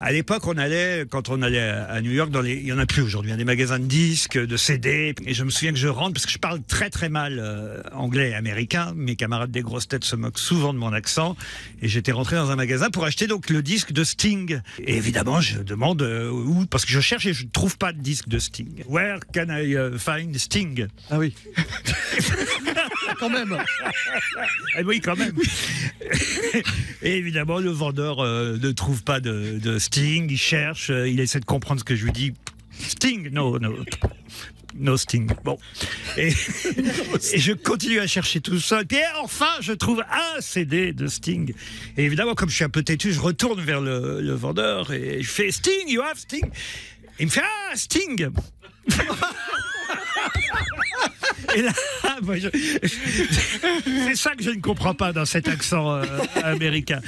À l'époque, on allait, quand on allait à New York, dans les, il y en a plus aujourd'hui, il y a des magasins de disques, de CD. Et je me souviens que je rentre, parce que je parle très très mal euh, anglais et américain. Mes camarades des grosses têtes se moquent souvent de mon accent. Et j'étais rentré dans un magasin pour acheter donc le disque de Sting. Et évidemment, je demande euh, où, parce que je cherche et je ne trouve pas de disque de Sting. Where can I uh, find Sting? Ah oui. Quand même. Ah oui, quand même. Et évidemment, le vendeur euh, ne trouve pas de, de Sting, il cherche, euh, il essaie de comprendre ce que je lui dis. Sting, no, no. No Sting. Bon. Et, et je continue à chercher tout seul. Puis enfin, je trouve un CD de Sting. Et évidemment, comme je suis un peu têtu, je retourne vers le, le vendeur et je fais Sting, you have Sting. Il me fait Ah, Sting C'est ça que je ne comprends pas dans cet accent euh, américain.